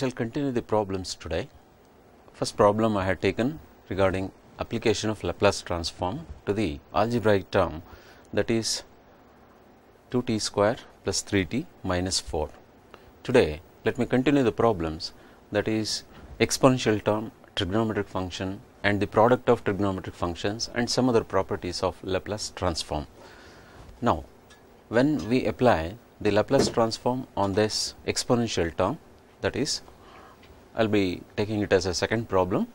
Shall continue the problems today. First problem I had taken regarding application of Laplace transform to the algebraic term that is 2t square plus 3t minus 4. Today let me continue the problems that is exponential term, trigonometric function and the product of trigonometric functions and some other properties of Laplace transform. Now when we apply the Laplace transform on this exponential term that is I will be taking it as a second problem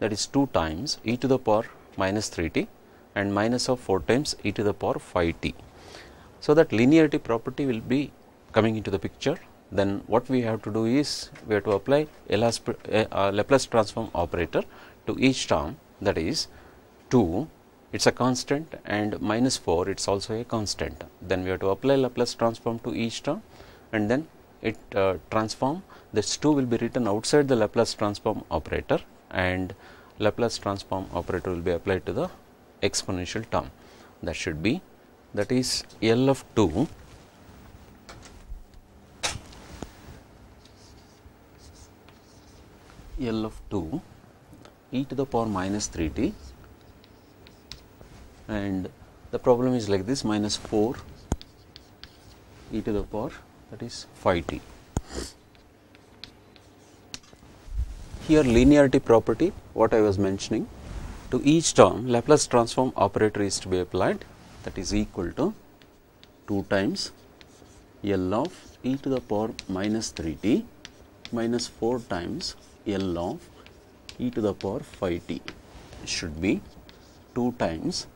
that is 2 times e to the power minus 3t and minus of 4 times e to the power 5t. So, that linearity property will be coming into the picture then what we have to do is we have to apply Laplace transform operator to each term that is 2 it is a constant and minus 4 it is also a constant. Then we have to apply Laplace transform to each term and then it uh, transform this 2 will be written outside the Laplace transform operator and Laplace transform operator will be applied to the exponential term that should be that is L of 2 L of 2 e to the power minus 3t and the problem is like this minus 4 e to the power that is 5t. Here linearity property what I was mentioning to each term Laplace transform operator is to be applied that is equal to 2 times L of e to the power minus 3t minus 4 times L of e to the power 5t should be 2 times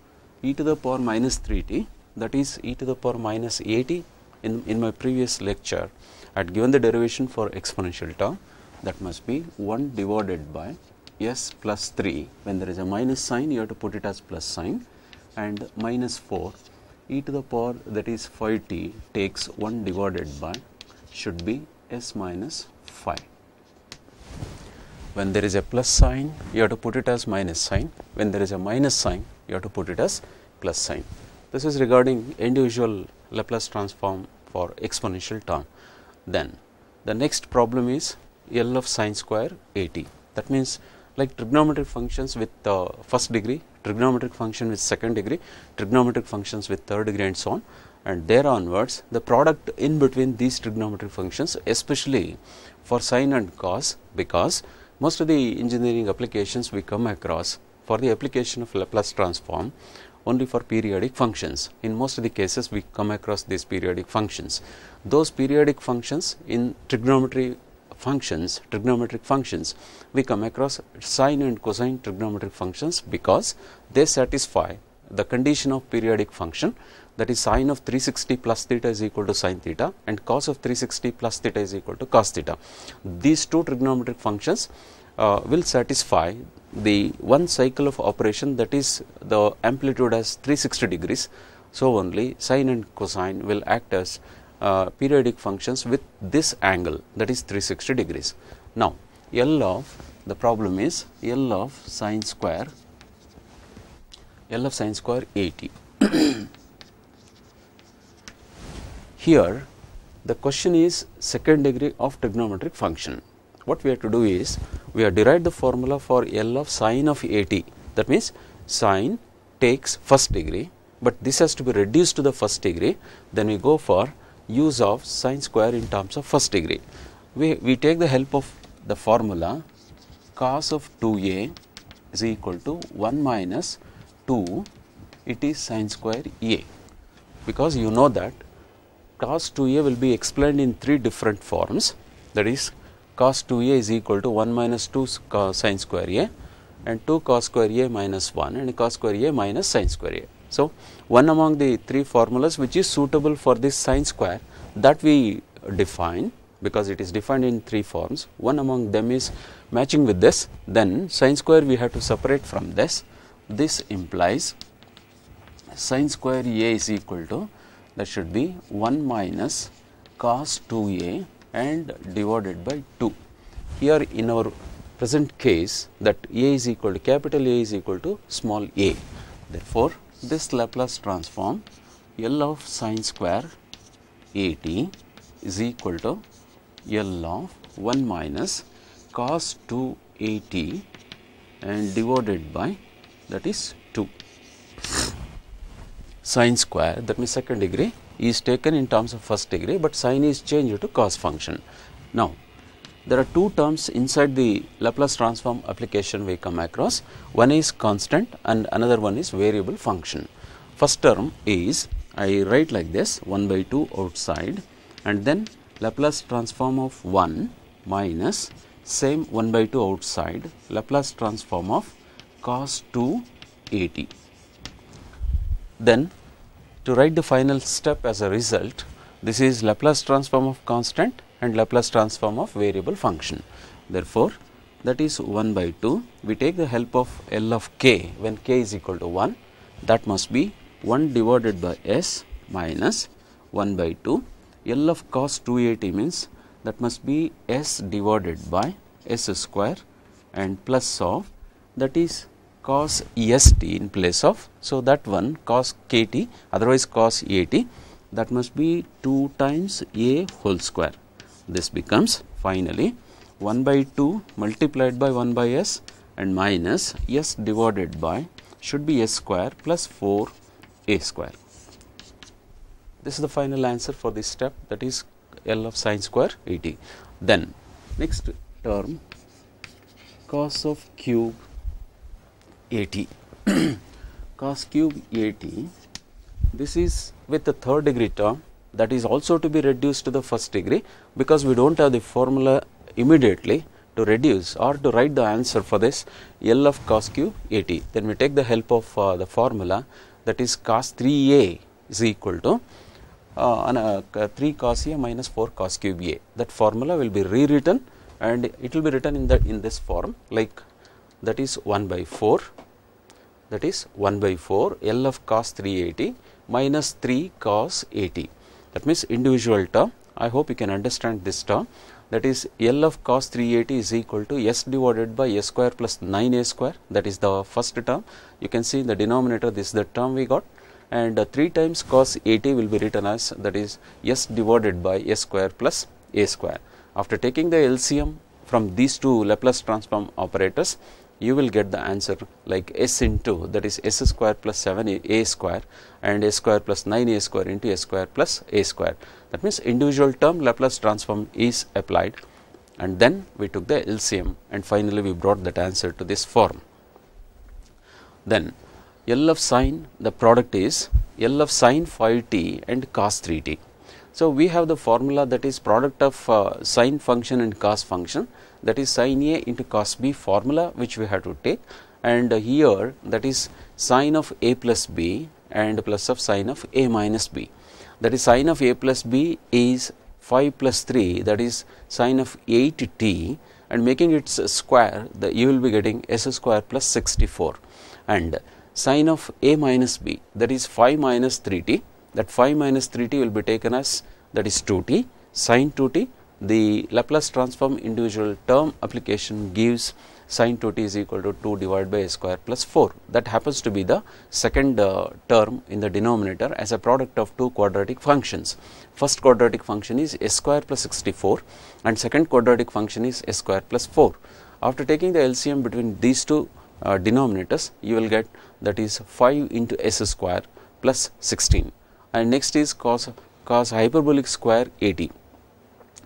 e to the power minus 3t that is e to the power minus 80 in, in my previous lecture. I had given the derivation for exponential term that must be 1 divided by s plus 3 when there is a minus sign you have to put it as plus sign. And minus 4 e to the power that is 5t takes 1 divided by should be s minus 5 when there is a plus sign you have to put it as minus sign. When there is a minus sign you have to put it as plus sign. This is regarding individual Laplace transform for exponential term. Then the next problem is L of sine square 80 that means like trigonometric functions with uh, first degree trigonometric function with second degree trigonometric functions with third degree and so on and there onwards the product in between these trigonometric functions especially for sine and cos because most of the engineering applications we come across for the application of Laplace transform only for periodic functions. In most of the cases we come across these periodic functions. Those periodic functions in trigonometry functions, trigonometric functions, we come across sine and cosine trigonometric functions because they satisfy the condition of periodic function that is sine of 360 plus theta is equal to sine theta and cos of 360 plus theta is equal to cos theta. These two trigonometric functions uh, will satisfy the one cycle of operation that is the amplitude as 360 degrees. So, only sine and cosine will act as uh, periodic functions with this angle that is 360 degrees. Now, L of the problem is L of sine square L of sine square 80. Here the question is second degree of trigonometric function. What we have to do is we have derived the formula for L of sine of 80 that means sine takes first degree, but this has to be reduced to the first degree then we go for use of sine square in terms of first degree. We, we take the help of the formula cos of 2a is equal to 1 minus 2 it is sine square a because you know that cos 2a will be explained in three different forms that is cos 2a is equal to 1 minus 2 sine square a and 2 cos square a minus 1 and cos square a minus sine square a. So, one among the three formulas which is suitable for this sine square that we define because it is defined in three forms one among them is matching with this then sine square we have to separate from this this implies sine square a is equal to that should be 1 minus cos 2a and divided by 2. Here in our present case that a is equal to capital A is equal to small a. Therefore, this Laplace transform L of sine square 80 is equal to L of 1 minus cos 2at and divided by that is 2 sine square that means second degree is taken in terms of first degree, but sine is changed to cos function. Now, there are two terms inside the Laplace transform application we come across. One is constant and another one is variable function. First term is I write like this 1 by 2 outside and then Laplace transform of 1 minus same 1 by 2 outside Laplace transform of cos 2 at. Then to write the final step as a result, this is Laplace transform of constant and Laplace transform of variable function. Therefore, that is 1 by 2. We take the help of L of k when k is equal to 1 that must be 1 divided by s minus 1 by 2. L of cos 2at means that must be s divided by s square and plus of that is cos est in place of. So, that one cos kt otherwise cos at that must be 2 times a whole square. This becomes finally 1 by 2 multiplied by 1 by s and minus s divided by should be s square plus 4 a square. This is the final answer for this step that is L of sine square 80. Then next term cos of cube 80 cos cube 80 this is with the third degree term that is also to be reduced to the first degree because we do not have the formula immediately to reduce or to write the answer for this L of cos cube 80 then we take the help of uh, the formula that is cos 3a is equal to uh, uh, 3 cos a minus 4 cos cube a. That formula will be rewritten and it will be written in that in this form like that is 1 by 4 that is 1 by 4 L of cos 380 minus 3 cos 80 that means individual term I hope you can understand this term. That is L of cos 380 is equal to S divided by S square plus 9A square. That is the first term. You can see in the denominator this is the term we got. And uh, 3 times cos 80 will be written as that is S divided by S square plus A square. After taking the LCM from these two Laplace transform operators you will get the answer like s into that is s square plus 7 a square and a square plus 9 a square into a square plus a square. That means, individual term Laplace transform is applied and then we took the LCM and finally, we brought that answer to this form. Then L of sine the product is L of sine phi t and cos 3 t. So, we have the formula that is product of uh, sine function and cos function that is sin A into cos B formula which we have to take. And here that is sine of A plus B and plus of sine of A minus B. That is sine of A plus B is 5 plus 3 that is sine of 8 t. And making its square the you will be getting s square plus 64 and sine of a minus b that is 5 minus 3t that 5 minus 3t will be taken as that is 2t sine 2t the Laplace transform individual term application gives sine 2t is equal to 2 divided by a square plus 4 that happens to be the second uh, term in the denominator as a product of two quadratic functions. First quadratic function is s square plus 64 and second quadratic function is s square plus 4. After taking the LCM between these two uh, denominators you will get that is 5 into s square plus 16 and next is cos cos hyperbolic square 80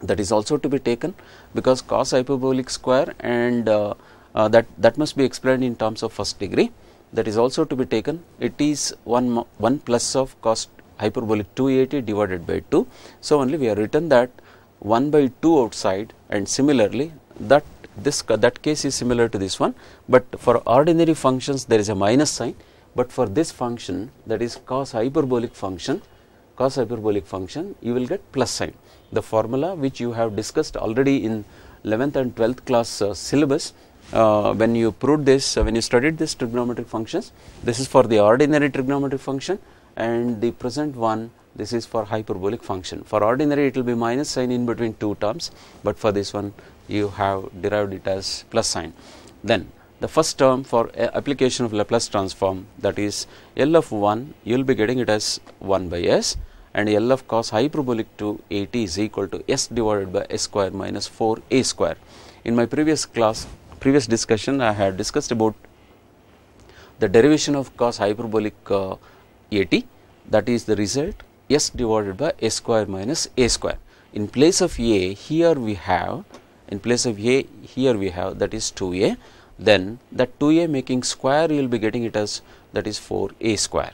that is also to be taken because cos hyperbolic square and uh, uh, that that must be explained in terms of first degree. That is also to be taken. It is 1 1 plus of cos hyperbolic 280 divided by 2 so only we have written that 1 by 2 outside and similarly that this that case is similar to this one. But for ordinary functions there is a minus sign. But for this function that is cos hyperbolic function cos hyperbolic function you will get plus sign the formula which you have discussed already in 11th and 12th class uh, syllabus. Uh, when you proved this uh, when you studied this trigonometric functions this is for the ordinary trigonometric function and the present one this is for hyperbolic function. For ordinary it will be minus sign in between two terms but for this one you have derived it as plus sign. Then the first term for application of Laplace transform that is L of 1 you will be getting it as 1 by s and L of cos hyperbolic to a t is equal to s divided by s square minus 4 a square. In my previous class, previous discussion I had discussed about the derivation of cos hyperbolic uh, a t that is the result s divided by s square minus a square. In place of a here we have in place of a here we have that is 2a then that 2a making square you will be getting it as that is 4a square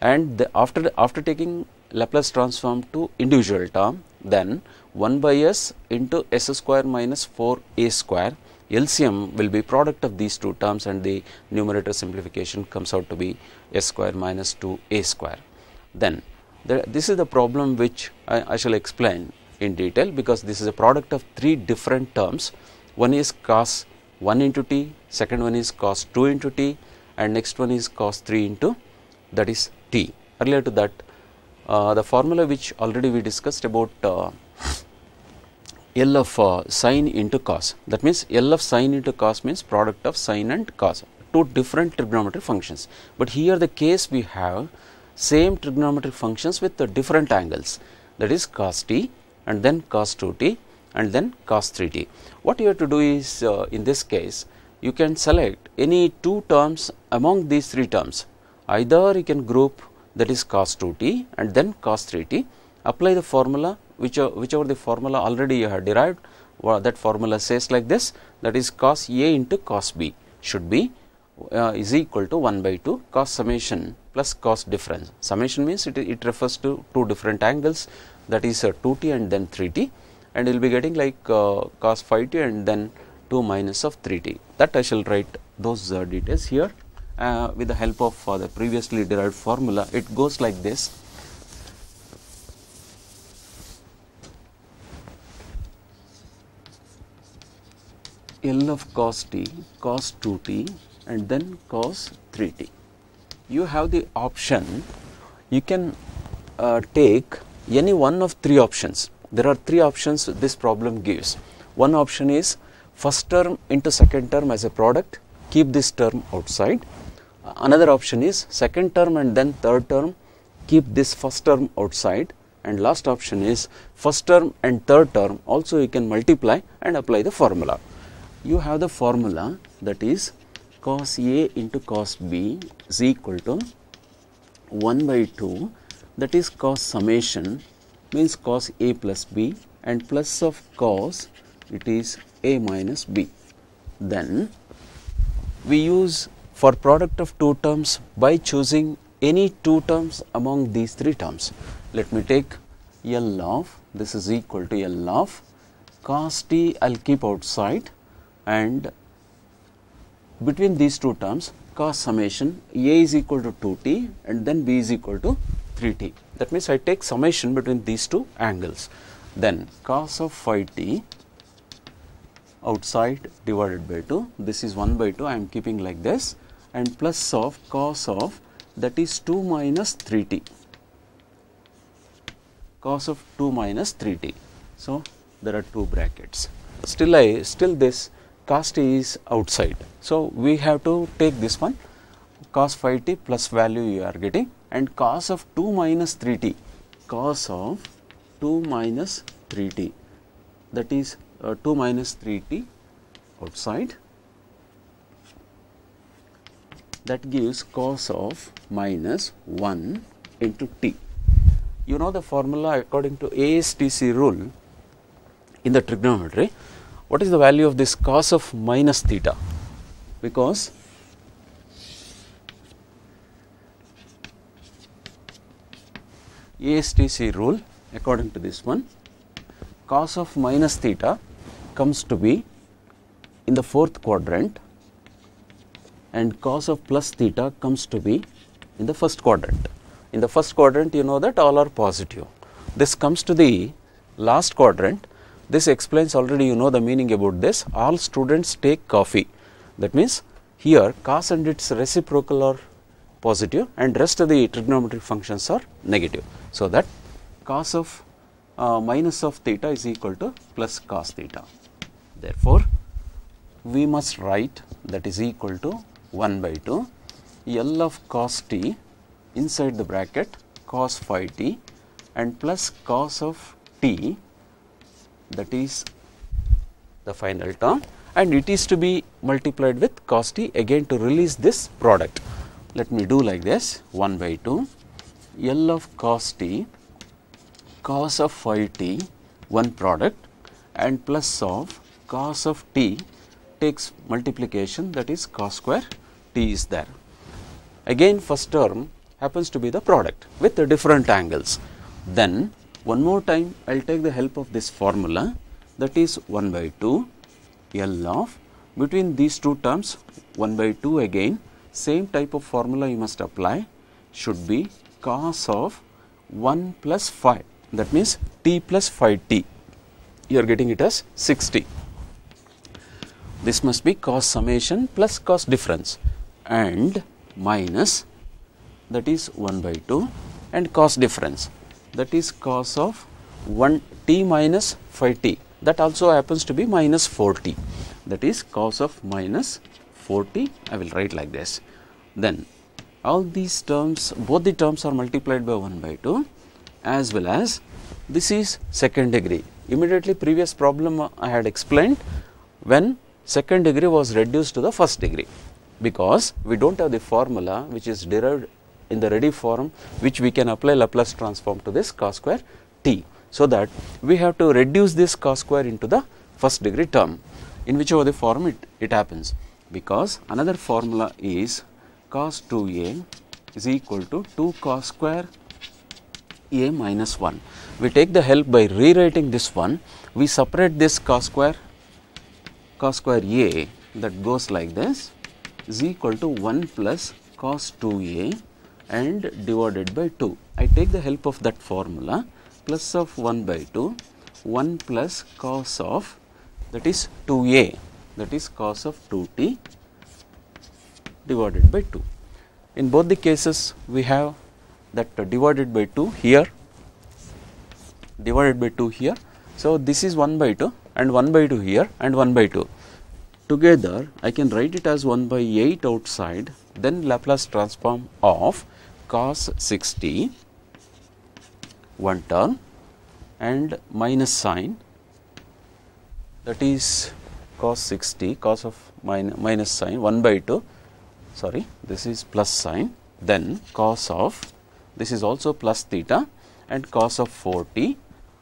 and the, after after taking Laplace transform to individual term then 1 by s into s square minus 4a square LCM will be product of these two terms and the numerator simplification comes out to be s square minus 2a square. Then the, this is the problem which I, I shall explain in detail because this is a product of three different terms. One is cos 1 into t, second one is cos 2 into t and next one is cos 3 into that is t. Earlier to that the formula which already we discussed about uh, L of uh, sine into cos that means L of sine into cos means product of sine and cos two different trigonometric functions. But here the case we have same trigonometric functions with the different angles that is cos t and then cos 2t and then cos 3t. What you have to do is uh, in this case you can select any two terms among these three terms either you can group that is cos 2t and then cos 3t apply the formula whichever, whichever the formula already you have derived that formula says like this that is cos a into cos b. Should be uh, is equal to 1 by 2 cos summation plus cos difference. Summation means it, it refers to two different angles that is uh, 2t and then 3t and you will be getting like uh, cos 5t and then 2 minus of 3t that I shall write those uh, details here uh, with the help of uh, the previously derived formula it goes like this L of cos t cos 2t and then cos 3t. You have the option you can uh, take any one of three options. There are three options this problem gives. One option is first term into second term as a product keep this term outside. Another option is second term and then third term. Keep this first term outside. And last option is first term and third term. Also you can multiply and apply the formula. You have the formula that is cos A into cos B is equal to 1 by 2 that is cos summation means cos A plus B. And plus of cos it is A minus B. Then we use for product of two terms by choosing any two terms among these three terms. Let me take L of this is equal to L of cos t I will keep outside and between these two terms cos summation a is equal to 2t and then b is equal to 3t. That means, I take summation between these two angles. Then cos of phi t outside divided by 2, this is 1 by 2, I am keeping like this and plus of cos of that is 2 minus 3t, cos of 2 minus 3t. So, there are two brackets. Still I, still this cos t is outside. So, we have to take this one cos phi t plus value you are getting and cos of 2 minus 3 t cos of 2 minus 3 t that is uh, 2 minus 3 t outside that gives cos of minus 1 into t. You know the formula according to ASTC rule in the trigonometry what is the value of this cos of minus theta? Because ASTC rule according to this one cos of minus theta comes to be in the fourth quadrant and cos of plus theta comes to be in the first quadrant. In the first quadrant you know that all are positive. This comes to the last quadrant this explains already you know the meaning about this all students take coffee that means here cos and its reciprocal are positive and rest of the trigonometric functions are negative. So, that cos of uh, minus of theta is equal to plus cos theta. Therefore, we must write that is equal to 1 by 2 L of cos t inside the bracket cos phi t and plus cos of t that is the final term. And it is to be multiplied with cos t again to release this product. Let me do like this. 1 by 2 L of cos t cos of phi t one product and plus of cos of t takes multiplication that is cos square t is there. Again first term happens to be the product with the different angles. Then one more time I will take the help of this formula that is 1 by 2 L of between these two terms 1 by 2 again same type of formula you must apply should be cos of 1 plus phi that means t plus phi t you are getting it as 60. This must be cos summation plus cos difference and minus that is 1 by 2 and cos difference that is cos of 1 t minus phi t. That also happens to be minus 4t that is cos of minus 4t I will write like this. Then all these terms both the terms are multiplied by 1 by 2 as well as this is second degree. Immediately previous problem I had explained when second degree was reduced to the first degree because we do not have the formula which is derived in the ready form which we can apply Laplace transform to this cos square t. So, that we have to reduce this cos square into the first degree term in whichever the form it, it happens because another formula is cos 2a is equal to 2 cos square a minus 1. We take the help by rewriting this one, we separate this cos square cos square a that goes like this is equal to 1 plus cos 2a and divided by 2. I take the help of that formula plus of 1 by 2 1 plus cos of that is 2a that is cos of 2t divided by 2. In both the cases we have that divided by 2 here divided by 2 here. So, this is 1 by 2 and 1 by 2 here and 1 by 2 together I can write it as 1 by 8 outside then Laplace transform of cos 60 one term and minus sign that is cos 60 cos of min minus sign 1 by 2 sorry this is plus sign then cos of this is also plus theta and cos of 40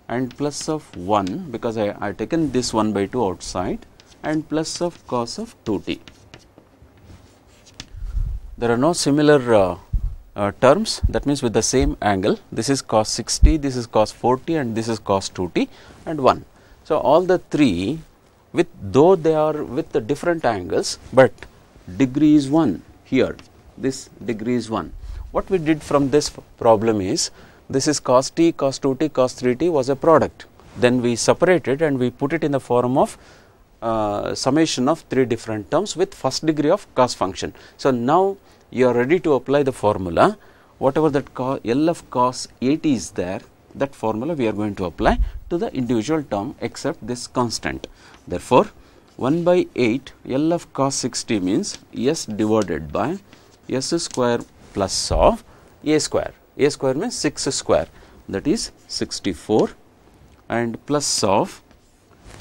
and plus of 1 because I, I taken this 1 by 2 outside and plus of cos of 2t. There are no similar uh, uh, terms that means with the same angle this is cos 60 this is cos 40 and this is cos 2t and 1. So, all the three with though they are with the different angles, but degree is 1 here this degree is 1. What we did from this problem is this is cos t cos 2t cos 3t was a product then we separated and we put it in the form of uh, summation of three different terms with first degree of cos function. So, now you are ready to apply the formula whatever that L of cos 80 is there that formula we are going to apply to the individual term except this constant. Therefore, 1 by 8 L of cos 60 means S divided by S square plus of A square. A square means 6 square that is 64 and plus of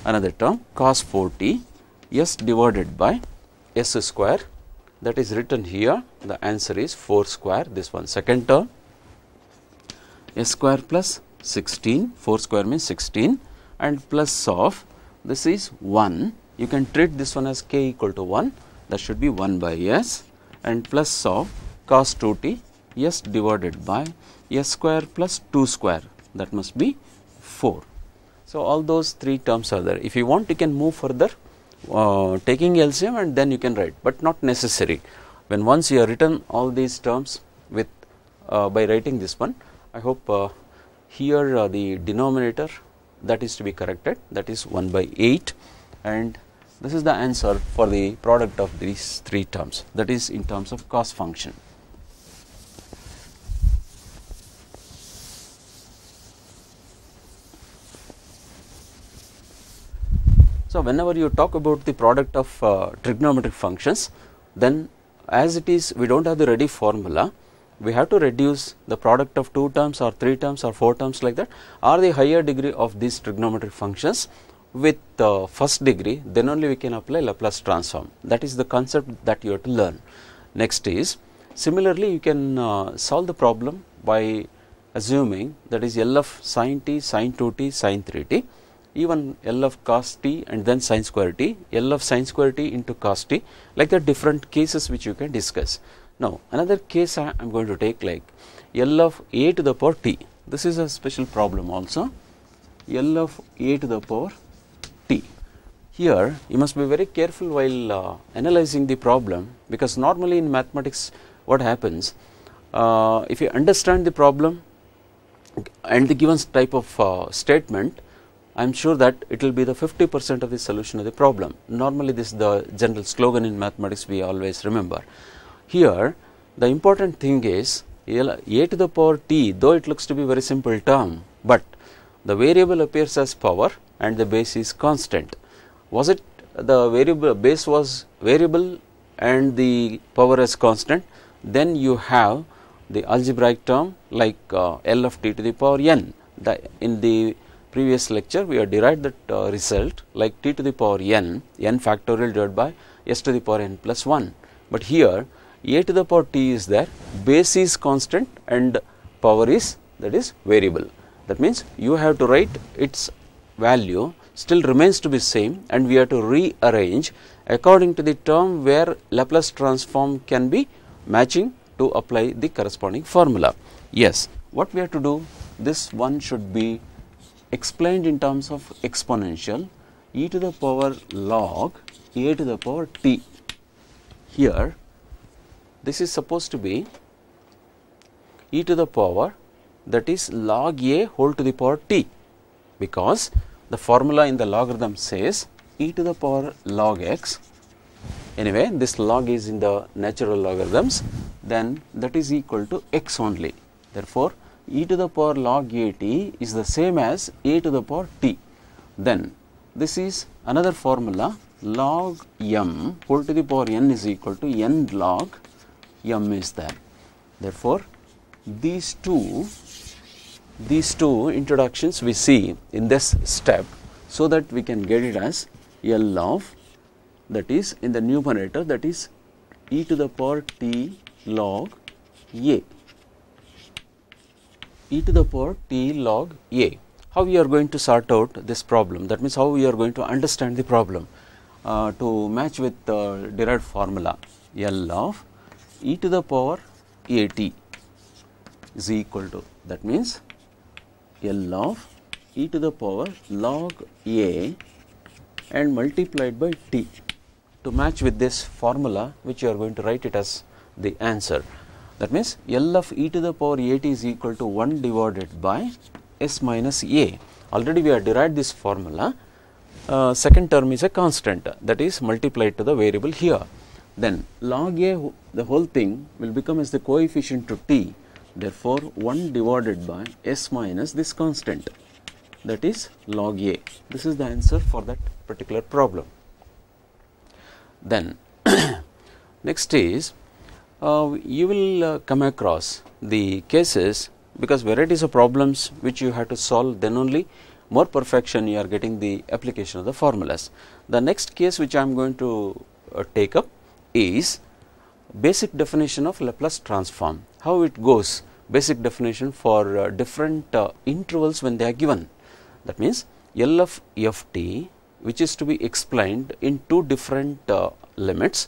another term cos 40 S divided by S square. That is written here. The answer is 4 square this one. Second term s square plus 16 4 square means 16 and plus of this is 1 you can treat this one as k equal to 1 that should be 1 by s. And plus of cos 2t s divided by s square plus 2 square. That must be 4. So, all those three terms are there if you want you can move further uh, taking LCM and then you can write, but not necessary. When once you have written all these terms with uh, by writing this one, I hope uh, here uh, the denominator that is to be corrected that is 1 by 8 and this is the answer for the product of these three terms that is in terms of cos function. So, whenever you talk about the product of uh, trigonometric functions then as it is we do not have the ready formula. We have to reduce the product of 2 terms or 3 terms or 4 terms like that. Or the higher degree of these trigonometric functions? With uh, first degree then only we can apply Laplace transform. That is the concept that you have to learn. Next is similarly you can uh, solve the problem by assuming that is L of sin t, sin 2 t, sin 3 t even L of cos t and then sin square t, L of sin square t into cos t like the different cases which you can discuss. Now another case I am going to take like L of a to the power t, this is a special problem also L of a to the power t. Here you must be very careful while uh, analyzing the problem because normally in mathematics what happens uh, if you understand the problem and the given type of uh, statement I am sure that it will be the 50 percent of the solution of the problem. Normally this is the general slogan in mathematics we always remember. Here the important thing is a to the power t though it looks to be very simple term, but the variable appears as power and the base is constant. Was it the variable base was variable and the power is constant then you have the algebraic term like uh, L of t to the power n the in the previous lecture we have derived that uh, result like t to the power n, n factorial divided by s to the power n plus 1. But here a to the power t is there, base is constant and power is that is variable. That means you have to write its value still remains to be same and we have to rearrange according to the term where Laplace transform can be matching to apply the corresponding formula. Yes, what we have to do this one should be explained in terms of exponential e to the power log a to the power t. Here this is supposed to be e to the power that is log a whole to the power t because the formula in the logarithm says e to the power log x anyway this log is in the natural logarithms then that is equal to x only therefore e to the power log a t is the same as a to the power t. Then this is another formula log m whole to the power n is equal to n log m is there. Therefore, these two these two introductions we see in this step so that we can get it as L of that is in the numerator that is e to the power t log a e to the power t log a. How we are going to sort out this problem that means how we are going to understand the problem uh, to match with the derived formula L of e to the power a t is equal to that means L of e to the power log a and multiplied by t to match with this formula which you are going to write it as the answer. That means L of e to the power a t is equal to 1 divided by s minus a. Already we have derived this formula. Uh, second term is a constant that is multiplied to the variable here. Then log a the whole thing will become as the coefficient to t. Therefore, 1 divided by s minus this constant that is log a. This is the answer for that particular problem. Then next is you will uh, come across the cases because varieties of problems which you have to solve then only more perfection you are getting the application of the formulas. The next case which I am going to uh, take up is basic definition of Laplace transform. How it goes basic definition for uh, different uh, intervals when they are given. That means L of f t which is to be explained in two different uh, limits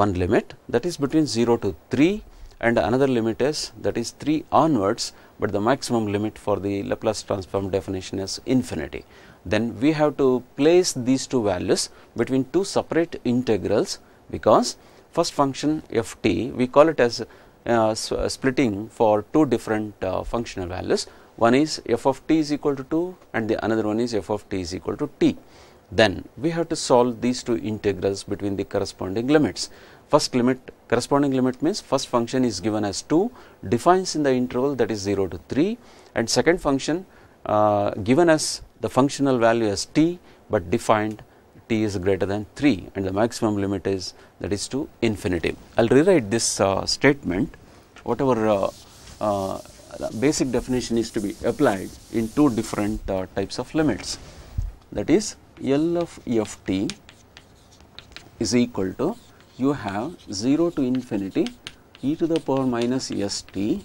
one limit that is between 0 to 3 and another limit is that is 3 onwards, but the maximum limit for the Laplace transform definition is infinity. Then we have to place these two values between two separate integrals because first function f t we call it as uh, splitting for two different uh, functional values. One is f of t is equal to 2 and the another one is f of t is equal to t then we have to solve these two integrals between the corresponding limits. First limit corresponding limit means first function is given as 2 defines in the interval that is 0 to 3 and second function uh, given as the functional value as t, but defined t is greater than 3 and the maximum limit is that is to infinity. I will rewrite this uh, statement whatever uh, uh, basic definition is to be applied in two different uh, types of limits that is L of of t is equal to you have 0 to infinity e to the power minus s t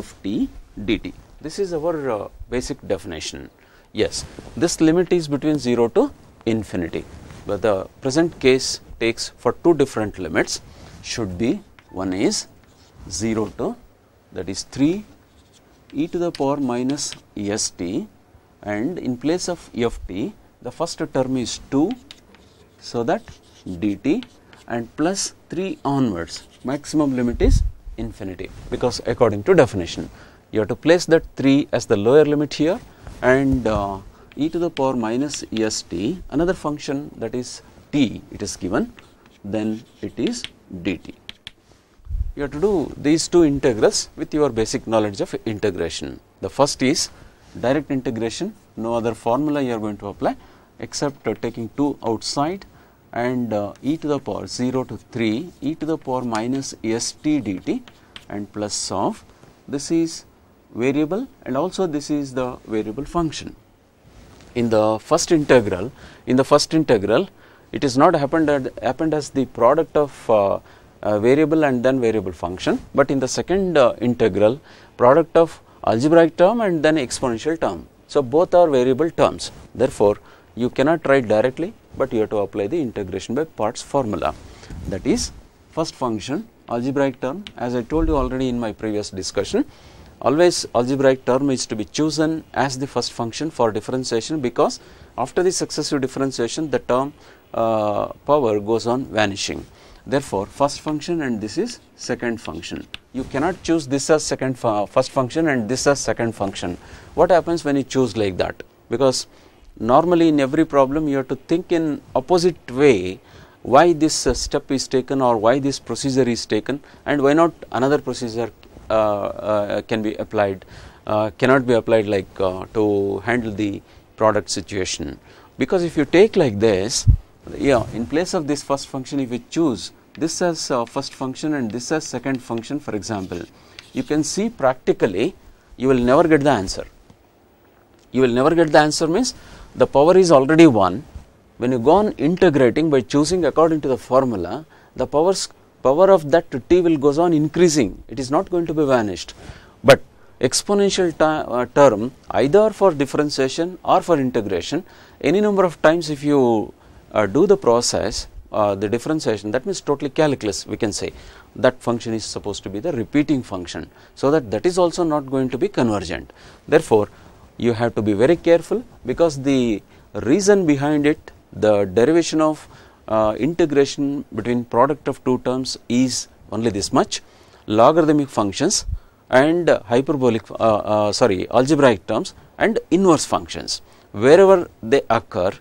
of t dt. This is our uh, basic definition. Yes, this limit is between 0 to infinity, but the present case takes for two different limits should be one is 0 to that is 3 e to the power minus s t and in place of of t the first term is 2 so that dt and plus 3 onwards maximum limit is infinity because according to definition you have to place that 3 as the lower limit here and uh, e to the power minus est another function that is t it is given then it is dt. You have to do these two integrals with your basic knowledge of integration. The first is direct integration no other formula you are going to apply except uh, taking 2 outside and uh, e to the power 0 to 3 e to the power minus st dt and plus of this is variable and also this is the variable function. In the first integral, in the first integral it is not happened, at, happened as the product of uh, uh, variable and then variable function, but in the second uh, integral product of algebraic term and then exponential term. So, both are variable terms therefore, you cannot write directly, but you have to apply the integration by parts formula that is first function algebraic term as I told you already in my previous discussion always algebraic term is to be chosen as the first function for differentiation because after the successive differentiation the term uh, power goes on vanishing. Therefore, first function and this is second function. You cannot choose this as second first function and this as second function. What happens when you choose like that? Because normally in every problem you have to think in opposite way why this uh, step is taken or why this procedure is taken and why not another procedure uh, uh, can be applied uh, cannot be applied like uh, to handle the product situation. Because if you take like this yeah in place of this first function if you choose this as uh, first function and this as second function for example you can see practically you will never get the answer. You will never get the answer means the power is already 1 when you go on integrating by choosing according to the formula the powers power of that t will goes on increasing. It is not going to be vanished. But exponential uh, term either for differentiation or for integration any number of times if you uh, do the process uh, the differentiation that means totally calculus we can say. That function is supposed to be the repeating function. So that that is also not going to be convergent. Therefore you have to be very careful because the reason behind it the derivation of uh, integration between product of two terms is only this much logarithmic functions and hyperbolic uh, uh, sorry algebraic terms and inverse functions. Wherever they occur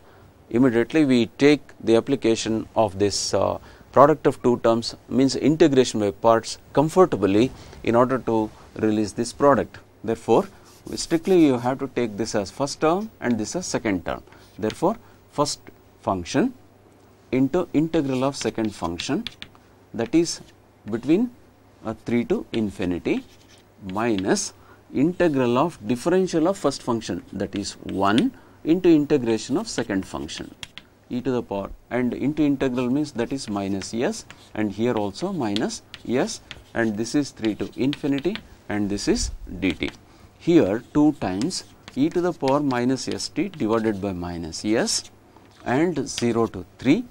immediately we take the application of this uh, product of two terms means integration by parts comfortably in order to release this product. Therefore strictly you have to take this as first term and this as second term. Therefore, first function into integral of second function that is between uh, 3 to infinity minus integral of differential of first function that is 1 into integration of second function e to the power and into integral means that is minus s and here also minus s and this is 3 to infinity and this is dt here 2 times e to the power minus st divided by minus s and 0 to 3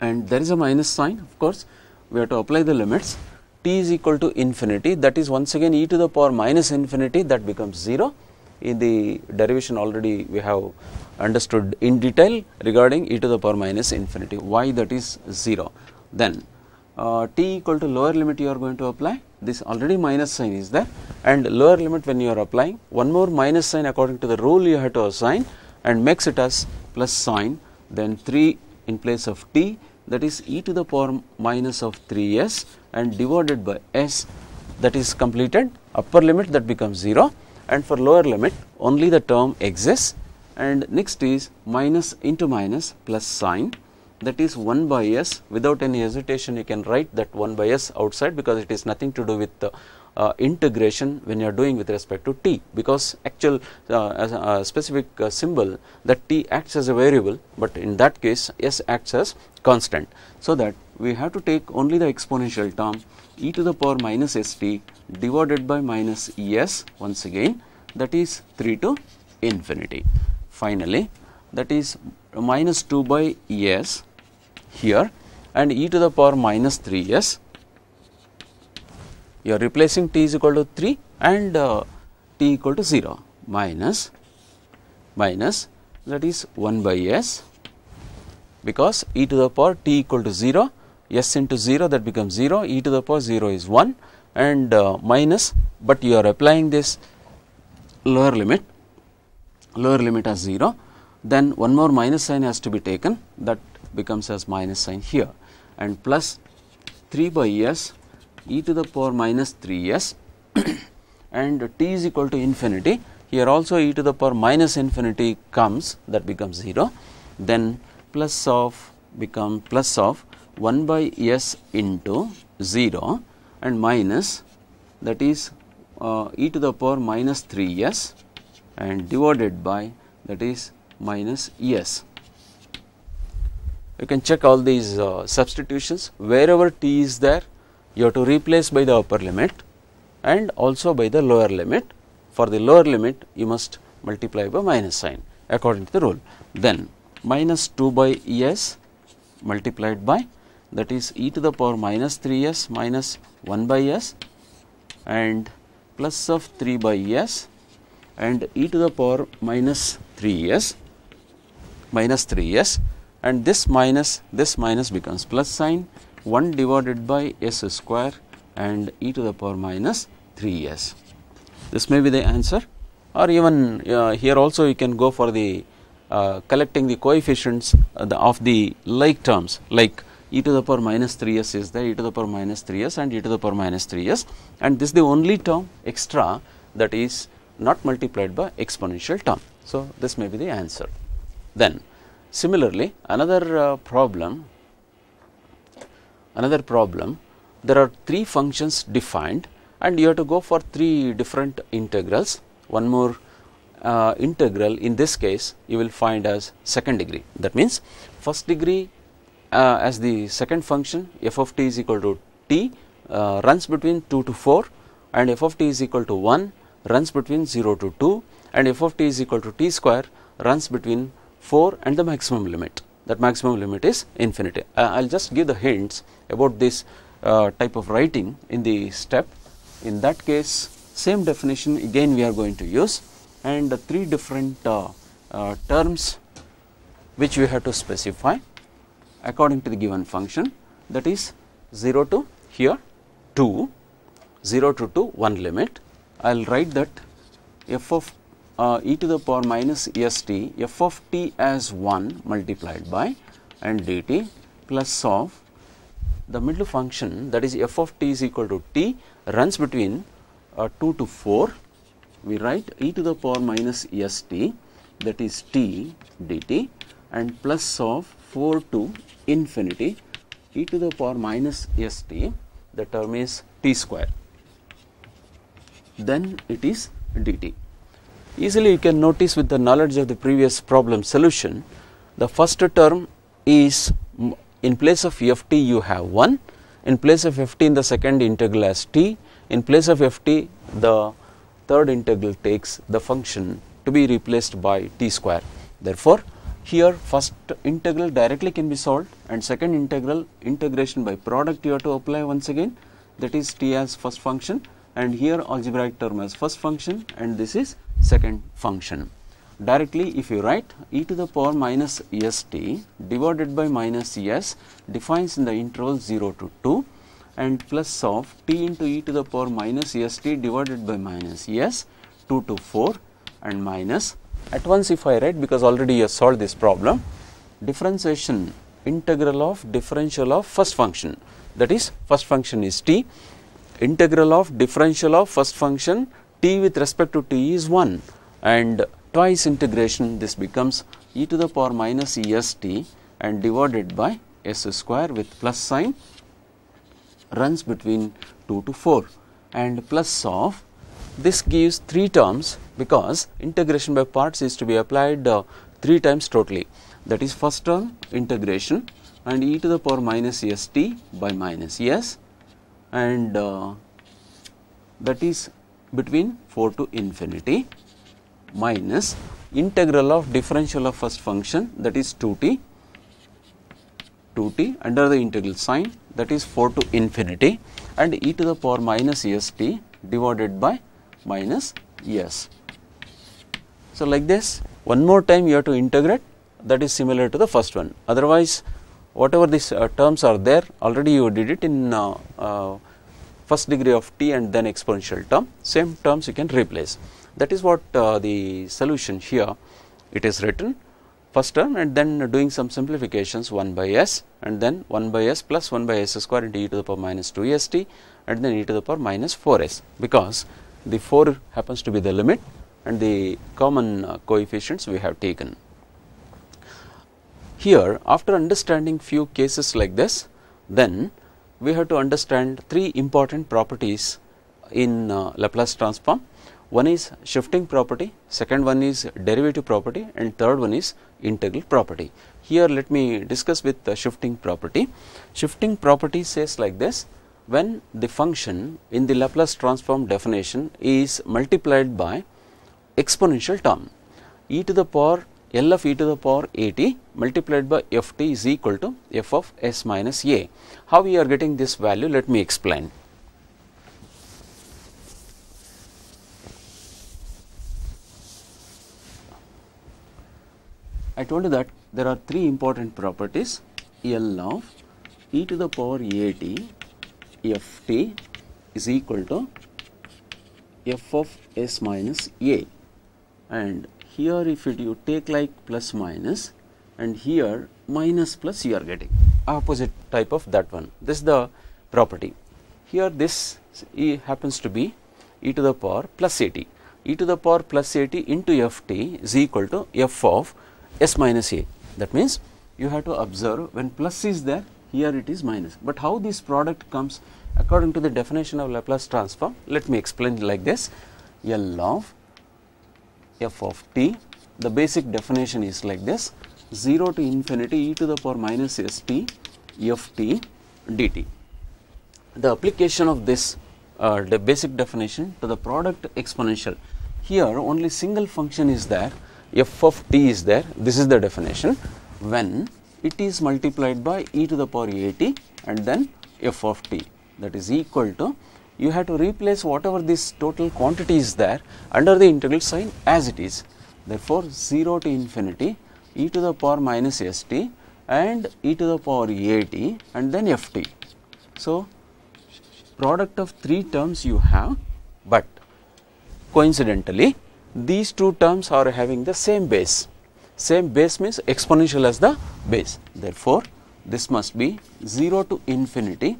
and there is a minus sign of course. We have to apply the limits. T is equal to infinity. That is once again e to the power minus infinity that becomes 0 in the derivation already we have understood in detail regarding e to the power minus infinity. Why that is 0 then uh, t equal to lower limit you are going to apply. This already minus sign is there. And lower limit when you are applying one more minus sign according to the rule you have to assign and makes it as plus sign then 3 in place of t that is e to the power minus of 3s and divided by s that is completed. Upper limit that becomes 0 and for lower limit only the term exists. And next is minus into minus plus sign that is 1 by s without any hesitation you can write that 1 by s outside because it is nothing to do with the uh, integration when you are doing with respect to t because actual uh, specific uh, symbol that t acts as a variable but in that case s acts as constant. So that we have to take only the exponential term e to the power minus st divided by minus es once again that is 3 to infinity. Finally, that is minus 2 by s here and e to the power minus 3s you are replacing t is equal to 3 and uh, t equal to 0 minus minus that is 1 by s. Because e to the power t equal to 0 s into 0 that becomes 0 e to the power 0 is 1 and uh, minus but you are applying this lower limit lower limit as 0 then one more minus sign has to be taken that becomes as minus sign here. And plus 3 by s e to the power minus 3s and t is equal to infinity. Here also e to the power minus infinity comes that becomes 0 then plus of become plus of 1 by s into 0 and minus that is uh, e to the power minus 3s and divided by that is minus s. You can check all these uh, substitutions wherever t is there you have to replace by the upper limit and also by the lower limit. For the lower limit you must multiply by minus sign according to the rule. Then minus 2 by s multiplied by that is e to the power minus 3s minus 1 by s and plus of 3 by s and e to the power minus 3s minus 3s and this minus this minus becomes plus sign 1 divided by s square and e to the power minus 3s. This may be the answer or even uh, here also you can go for the uh, collecting the coefficients uh, the of the like terms like e to the power minus 3s is there e to the power minus 3s and e to the power minus 3s and this is the only term extra that is not multiplied by exponential term. So, this may be the answer. Then similarly another uh, problem another problem there are three functions defined and you have to go for three different integrals. One more uh, integral in this case you will find as second degree. That means first degree uh, as the second function f of t is equal to t uh, runs between 2 to 4 and f of t is equal to 1 runs between 0 to 2 and f of t is equal to t square runs between 4 and the maximum limit that maximum limit is infinity. Uh, I will just give the hints about this uh, type of writing in the step. In that case same definition again we are going to use and the three different uh, uh terms which we have to specify according to the given function that is 0 to here 2, 0 to 2 1 limit. I will write that f of uh, e to the power minus st f of t as 1 multiplied by and dt plus of the middle function that is f of t is equal to t runs between uh, 2 to 4 we write e to the power minus st that is t dt and plus of 4 to infinity e to the power minus st the term is t square. Then it is dt Easily you can notice with the knowledge of the previous problem solution, the first term is in place of ft you have 1, in place of ft in the second integral as t, in place of ft the third integral takes the function to be replaced by t square. Therefore, here first integral directly can be solved and second integral integration by product you have to apply once again that is t as first function and here algebraic term as first function and this is second function. Directly if you write e to the power minus st divided by minus s defines in the interval 0 to 2 and plus of t into e to the power minus st divided by minus s 2 to 4 and minus at once if I write because already you have solved this problem differentiation integral of differential of first function that is first function is t integral of differential of first function t with respect to t is 1 and twice integration this becomes e to the power minus est and divided by s square with plus sign runs between 2 to 4 and plus of this gives 3 terms because integration by parts is to be applied uh, 3 times totally. That is first term integration and e to the power minus st by minus s. And uh, that is between 4 to infinity minus integral of differential of first function that is 2t 2t under the integral sign that is 4 to infinity and e to the power minus st divided by minus s. So, like this one more time you have to integrate that is similar to the first one otherwise whatever these uh, terms are there already you did it in uh, uh, first degree of t and then exponential term. Same terms you can replace. That is what uh, the solution here. It is written first term and then doing some simplifications 1 by s and then 1 by s plus 1 by s square into e to the power minus 2 st and then e to the power minus 4s because the 4 happens to be the limit and the common uh, coefficients we have taken. Here after understanding few cases like this then we have to understand three important properties in uh, Laplace transform one is shifting property, second one is derivative property and third one is integral property. Here let me discuss with the shifting property. Shifting property says like this, when the function in the Laplace transform definition is multiplied by exponential term e to the power L of e to the power at multiplied by f t is equal to f of s minus a. How we are getting this value let me explain. I told you that there are three important properties L of e to the power a t f t is equal to f of s minus a and here if it you take like plus minus and here minus plus you are getting. Opposite type of that one. This is the property. Here this e happens to be e to the power plus at e to the power plus at into f t is equal to f of s minus a. That means, you have to observe when plus is there here it is minus, but how this product comes according to the definition of Laplace transform let me explain like this. L of f of t. The basic definition is like this. 0 to infinity e to the power minus st f t dt. The application of this uh, the basic definition to the product exponential. Here only single function is there. F of t is there. This is the definition. When it is multiplied by e to the power a t and then f of t. That is equal to you have to replace whatever this total quantity is there under the integral sign as it is therefore 0 to infinity e to the power minus st and e to the power a t and then f t. So, product of three terms you have, but coincidentally these two terms are having the same base. Same base means exponential as the base. Therefore, this must be 0 to infinity.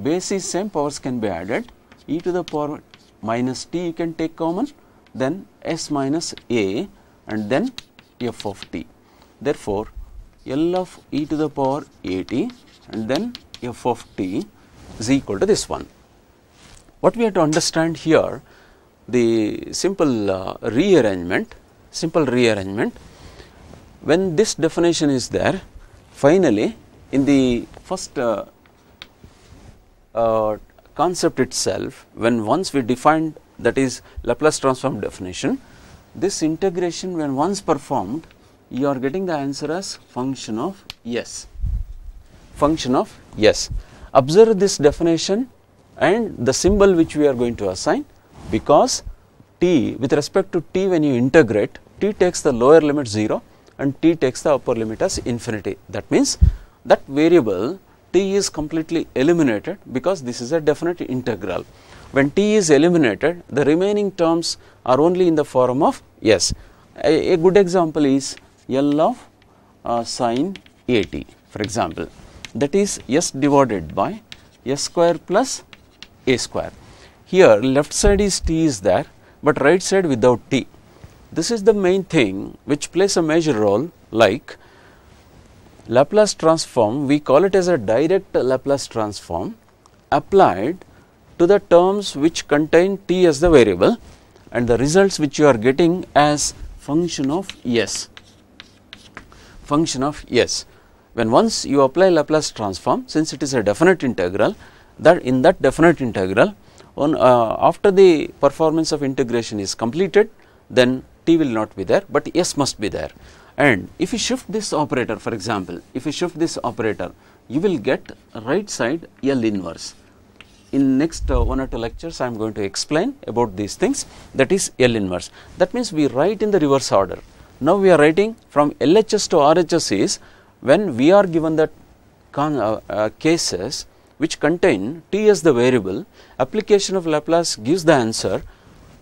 Base is same, powers can be added. e to the power minus t you can take common, then s minus a and then f of t. Therefore, L of e to the power a t and then f of t is equal to this one. What we have to understand here the simple uh, rearrangement, simple rearrangement. When this definition is there, finally in the first uh, uh, concept itself, when once we defined that is Laplace transform definition, this integration when once performed, you are getting the answer as function of s, function of s. Observe this definition and the symbol which we are going to assign because t with respect to t when you integrate t takes the lower limit 0 and t takes the upper limit as infinity. That means, that variable t is completely eliminated because this is a definite integral. When t is eliminated the remaining terms are only in the form of s. A, a good example is L of uh, sine a t for example that is s divided by s square plus a square here left side is t is there, but right side without t. This is the main thing which plays a major role like Laplace transform we call it as a direct Laplace transform applied to the terms which contain t as the variable and the results which you are getting as function of s. Function of s. When once you apply Laplace transform since it is a definite integral that in that definite integral on uh, after the performance of integration is completed then t will not be there, but s must be there and if you shift this operator for example, if you shift this operator you will get right side L inverse. In next uh, one or two lectures I am going to explain about these things that is L inverse. That means we write in the reverse order. Now we are writing from LHS to RHS is when we are given that uh, uh, cases which contain t as the variable application of Laplace gives the answer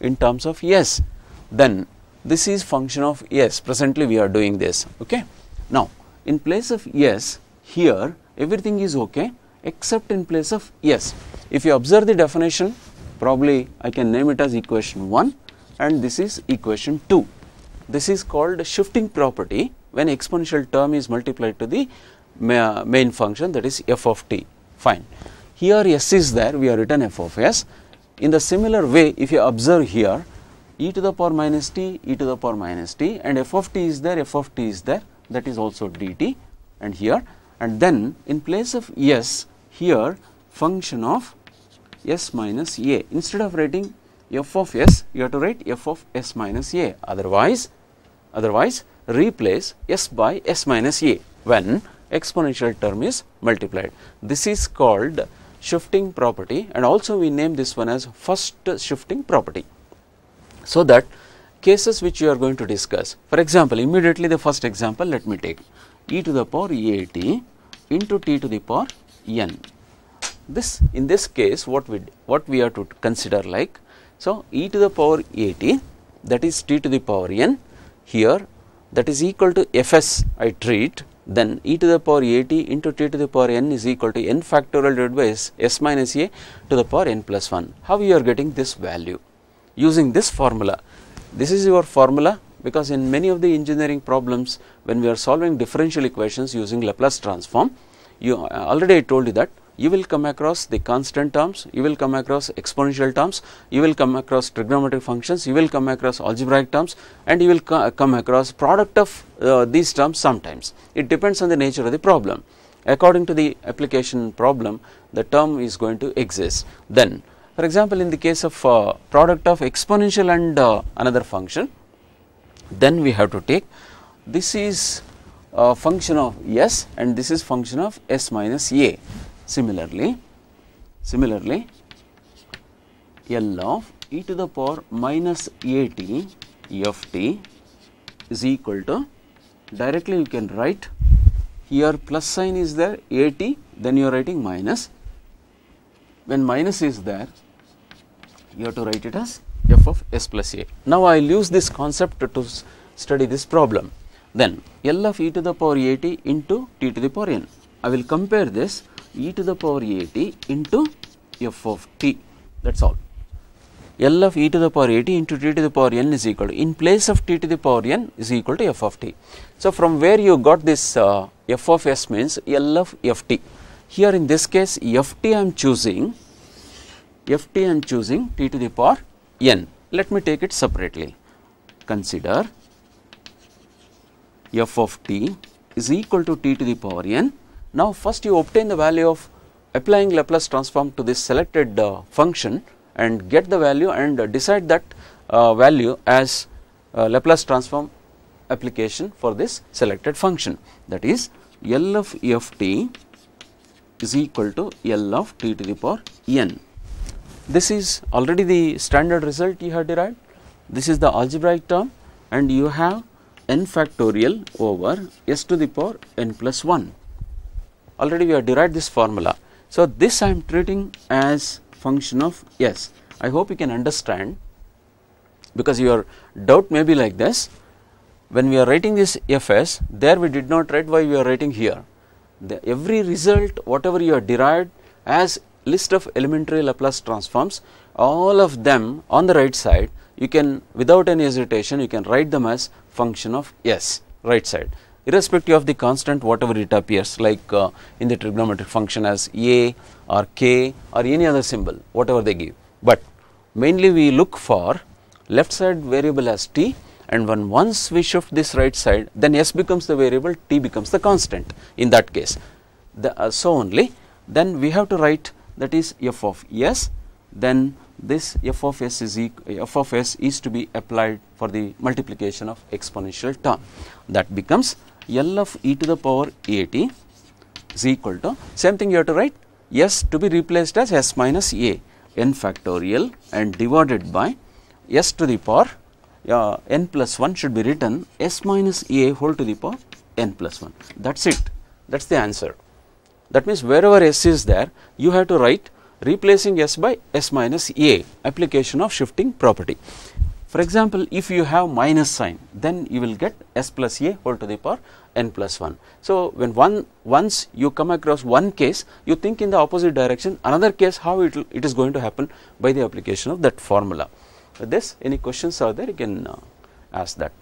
in terms of s then this is function of s presently we are doing this okay? Now in place of s here everything is okay except in place of s if you observe the definition probably i can name it as equation 1 and this is equation 2 this is called shifting property when exponential term is multiplied to the main function that is f of t. Fine. Here s is there we are written f of s. In the similar way if you observe here e to the power minus t, e to the power minus t and f of t is there, f of t is there that is also dt and here and then in place of s here function of s minus a instead of writing f of s you have to write f of s minus a otherwise otherwise replace s by s minus a when exponential term is multiplied. This is called shifting property and also we name this one as first shifting property. So, that cases which you are going to discuss for example, immediately the first example let me take e to the power a t into t to the power n. This in this case what we what we are to consider like so e to the power a t that is t to the power n here that is equal to fs I treat then e to the power a t into t to the power n is equal to n factorial divided by s, s minus a to the power n plus 1. How you are getting this value? Using this formula. This is your formula because in many of the engineering problems when we are solving differential equations using Laplace transform, you uh, already I told you that you will come across the constant terms, you will come across exponential terms, you will come across trigonometric functions, you will come across algebraic terms and you will co come across product of uh, these terms sometimes. It depends on the nature of the problem. According to the application problem, the term is going to exist. Then for example, in the case of uh, product of exponential and uh, another function, then we have to take this is a function of s and this is function of s minus a. Similarly, similarly L of e to the power minus a t f t is equal to directly you can write here plus sign is there a t then you are writing minus when minus is there you have to write it as f of s plus a. Now, I will use this concept to study this problem. Then L of e to the power a t into t to the power n. I will compare this e to the power a t into f of t that is all. L of e to the power a t into t to the power n is equal to in place of t to the power n is equal to f of t. So, from where you got this uh, f of s means L of f t. Here in this case f t I am choosing f t am choosing t to the power n. Let me take it separately. Consider f of t is equal to t to the power n. Now, first you obtain the value of applying Laplace transform to this selected uh, function and get the value and uh, decide that uh, value as uh, Laplace transform application for this selected function that is L of f t is equal to L of t to the power n. This is already the standard result you have derived. This is the algebraic term and you have n factorial over s to the power n plus 1. Already we have derived this formula. So, this I am treating as function of s. I hope you can understand because your doubt may be like this. When we are writing this fs, there we did not write why we are writing here. The every result whatever you have derived as list of elementary Laplace transforms all of them on the right side you can without any hesitation you can write them as function of s right side irrespective of the constant whatever it appears like uh, in the trigonometric function as a or k or any other symbol whatever they give. But mainly we look for left side variable as t and when once we shift this right side then s becomes the variable t becomes the constant in that case. The, uh, so only then we have to write that is f of s then this f of s is f of s is to be applied for the multiplication of exponential term. That becomes L of e to the power a t is equal to same thing you have to write s to be replaced as s minus a n factorial and divided by s to the power uh, n plus 1 should be written s minus a whole to the power n plus 1 that is it. That is the answer. That means, wherever s is there you have to write replacing s by s minus a application of shifting property. For example, if you have minus sign then you will get s plus a whole to the power n plus 1. So, when one once you come across one case you think in the opposite direction another case how it, it is going to happen by the application of that formula. With this any questions are there you can uh, ask that.